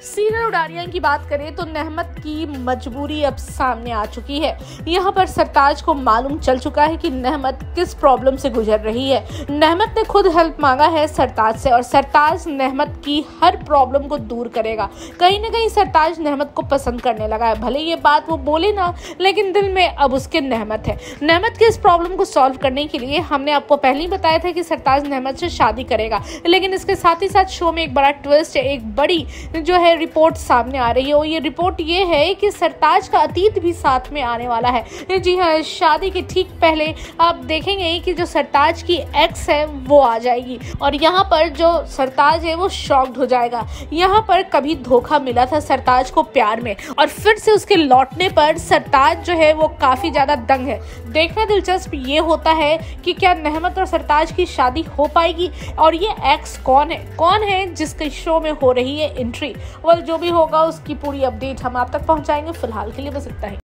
Sí, serial Udaariyan की बात करें तो नहमत की मजबूरी अब सामने आ चुकी है। यहाँ पर सरताज को मालूम चल चुका है कि नहमत किस प्रॉब्लम से गुजर रही है। नहमत ने खुद हेल्प मांगा है सरताज से और सरताज नहमत की हर प्रॉब्लम को दूर करेगा। कहीं ना कहीं सरताज नहमत को पसंद करने लगा है। भले ये बात वो बोले ना, लेकिन दिल में अब उसके नहमत है। नहमत के इस प्रॉब्लम को सॉल्व करने के लिए हमने आपको पहले ही बताया था कि सरताज नहमत से शादी करेगा। लेकिन इसके साथ ही साथ शो में एक बड़ा ट्विस्ट एक बड़ी जो है है रिपोर्ट सामने आ रही है और ये रिपोर्ट ये है कि सरताज का अतीत भी साथ में आने वाला है। जी हाँ शादी के ठीक पहले आप देखेंगे कि जो सरताज की एक्स है, वो आ जाएगी। और यहाँ पर जो सरताज है, वो शॉक्ड हो जाएगा। यहाँ पर कभी धोखा मिला था सरताज को प्यार में। और फिर से उसके लौटने पर सरताज जो है, वो काफ़ी ज़्यादा दंग है। देखना दिलचस्प ये होता है कि क्या नहमत और सरताज की शादी हो पाएगी? और ये एक्स कौन है? कौन है जिसके शो में हो रही है एंट्री वेल भी होगा, उसकी पूरी अपडेट हम आप तक पहुंचाएँगे। फ़िलहाल के लिए बस इतना ही।